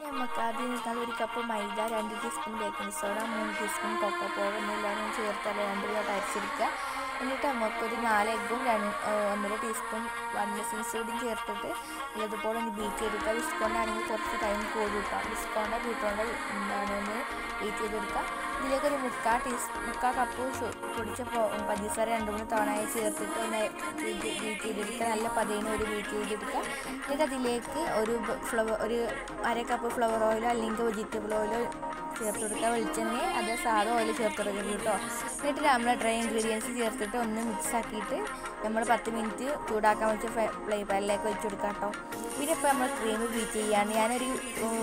നമുക്ക് ആദ്യം ഒരു കപ്പ് മൈദ രണ്ട് ടീസ്പൂൺ ബേക്കിംഗ് സോഡ മൂന്ന് ടീസ്പൂൺ കൊക്കോ പൗഡർ എന്നെല്ലാം ചേർത്താൽ രണ്ട് മിനിറ്റ് അരിച്ചെടുക്കുക. എന്നിട്ട് നമുക്കൊരു നാല് എഗ്ഗും രണ്ട് ഒന്നര ടീസ്പൂൺ വണ്ണ സീസ് കൂടി ചേർത്തിട്ട് ഇതുപോലെ ഒന്ന് ബീറ്റ് ചെയ്തെടുക്കുക. ബിസ്ക്കോണ്ടാണെങ്കിൽ കുറച്ച് ടൈം കൂടി കിട്ടാം ബിസ്ക്കോണ്ട ബീറ്റോണ്ട എന്താണ് ഒന്ന് ബീറ്റ് ചെയ്തെടുക്കുക. ഇതിലേക്ക് ഒരു മുക്കാൽ ടീസ് മുക്കാൽ കപ്പ് പൊടിച്ച പഞ്ചസാര രണ്ട് മൂന്ന് തവണയായി ചേർത്തിട്ട് ഒന്ന് ബീറ്റ് ചെയ്തെടുക്കുക. നല്ല പതയിന് ഒരു ബീറ്റ് ചെയ്തെടുക്കുക. എന്നിട്ട് അതിലേക്ക് ഒരു ഫ്ലവർ ഒരു അര കപ്പ് ഫ്ലവർ ഓയിലോ അല്ലെങ്കിൽ വെജിറ്റബിൾ ഓയിലോ ചേർത്ത് കൊടുക്കുക വെളിച്ചെണ്ണ അത് സാധാ ഓയിൽ ചേർത്ത് കൊടുക്കരുത് കേട്ടോ. എന്നിട്ട് നമ്മൾ ഡ്രൈ ഇൻഗ്രീഡിയൻസ് ചേർത്തിട്ട് ഒന്ന് മിക്സ് ആക്കിയിട്ട് നമ്മൾ പത്ത് മിനിറ്റ് ചൂടാക്കാൻ വെച്ച ഫ്ലൈ പാനിലേക്ക് വെച്ച് കൊടുക്കാം കേട്ടോ. പിന്നെ ഇപ്പോൾ നമ്മൾ ക്രീം ബീറ്റ് ചെയ്യാണ്. ഞാനൊരു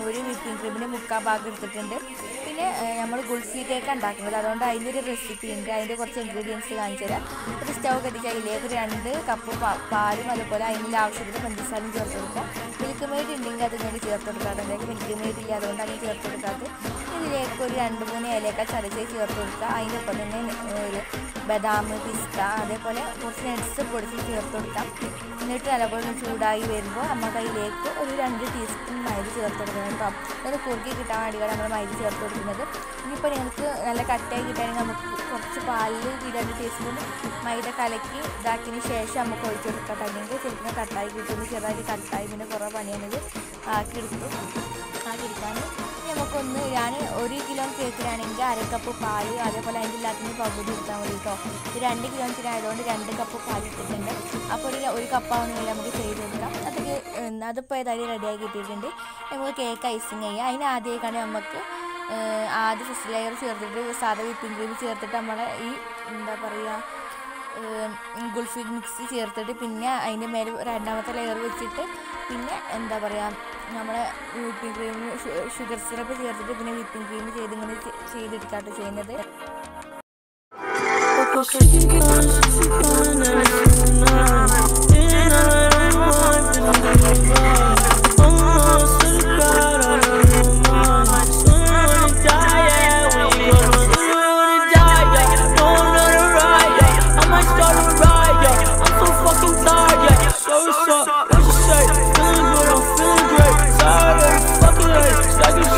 ഒരു വിപ്പിംഗ് ക്രീമിന്റെ മുക്കാൽ ഭാഗം എടുത്തിട്ടുണ്ട്. പിന്നെ നമ്മൾ ഗുൾഫി കേക്ക് ഉണ്ടാക്കുന്നത്. അതുകൊണ്ട് അതിന്റെ ഒരു റെസിപ്പി ഉണ്ട്. അതിന്റെ കുറച്ച് ഇൻഗ്രീഡിയൻസ് കാണിച്ചു തരാം. ഒരു സ്റ്റൗ കത്തിച്ച് അതിലേക്ക് രണ്ട് കപ്പ് പാലും അതുപോലെ അതിന്റെ ആവശ്യത്തിന് പഞ്ചസാരയും ചേർത്ത് കൊടുക്കുക മിൽക്ക് മെയ്ഡ് ഉണ്ടെങ്കിൽ അത് ഞാൻ ചേർത്ത് കൊടുക്കാറുണ്ട് മിൽക്ക് മെയ്ഡ് ഇല്ല അതുകൊണ്ട് അതിന് ചേർത്ത് കൊടുക്കാത്തത്. ഇതിലേക്ക് ഒരു രണ്ട് മൂന്ന് ഇലയൊക്കെ ചതച്ച് ചേർത്ത് കൊടുക്കുക. അതിന്റെ ഒപ്പം തന്നെ ഒരു ബദാം പിസ്ത അതേപോലെ കുറച്ച് നട്ട്സ് പൊടിച്ച് ചേർത്ത് കൊടുക്കാം. എന്നിട്ട് നല്ലപോലെ ചൂടായി വരുമ്പോൾ നമുക്ക് അതിലേക്ക് ഒരു രണ്ട് ടീസ്പൂൺ മൈദ ചേർത്ത് കൊടുക്കണം കേട്ടോ. അത് കുറുക്കി കിട്ടാൻ വേണ്ടിയാണ് നമ്മൾ മൈദ ചേർത്ത് കൊടുക്കുന്നത്. ഇനിയിപ്പോൾ നിങ്ങൾക്ക് നല്ല കട്ടയായി കിട്ടുകയാണെങ്കിൽ നമുക്ക് കുറച്ച് പാലിൽ ഈ രണ്ട് ടീസ്പൂൺ മൈദ കലക്കി ഇതാക്കിയതിന് ശേഷം നമുക്ക് ഒഴിച്ചു കൊടുക്കാം അല്ലെങ്കിൽ ചെറുപ്പം കട്ടായി കിട്ടുമ്പോൾ ചെറുതായിട്ട് കട്ടായി പിന്നെ കുറേ പണിയാണിത് ആക്കിയെടുത്ത്. നമുക്കൊന്ന് ഞാൻ ഒരു കിലോ കേക്കിനാണെങ്കിൽ അര കപ്പ് പാൽ അതേപോലെ അതിന്റെ എല്ലാത്തിനും പകുതി എടുത്താൽ മതി കേട്ടോ ഇത് രണ്ട് കിലോത്തിനായതുകൊണ്ട് രണ്ട് കപ്പ് പാൽ ഇട്ടിട്ടുണ്ട് അപ്പോൾ ഒരു ഒരു കപ്പാവുന്നില്ല നമുക്ക് ചെയ്ത് കൊടുക്കാം അതൊക്കെ അതിപ്പോൾ ഏതായാലും റെഡിയാക്കി കിട്ടിയിട്ടുണ്ട്. നമുക്ക് കേക്ക് ഐസിങ് ചെയ്യാം. അതിന് ആദ്യമായിക്കാണ് നമുക്ക് ആദ്യം ഫസ്റ്റ് ലെയർ ചേർത്തിട്ട് സാധാ വിപ്പിംഗ് ക്രീം ചേർത്തിട്ട് നമ്മളെ ഈ എന്താ പറയുക ഗുൾഫി മിക്സ് ചേർത്തിട്ട് പിന്നെ അതിന്റെ മേലെ രണ്ടാമത്തെ ലെയർ വെച്ചിട്ട് പിന്നെ എന്താ പറയുക നമ്മുടെ വിപ്പിംഗ് ക്രീം ഷുഗർ സിറപ്പ് ചേർത്തിട്ട് പിന്നെ വിപ്പിംഗ് ക്രീം ചെയ്ത് ഇങ്ങനെ ചെയ്തെടുക്കാട്ട് ചെയ്യുന്നത്. I can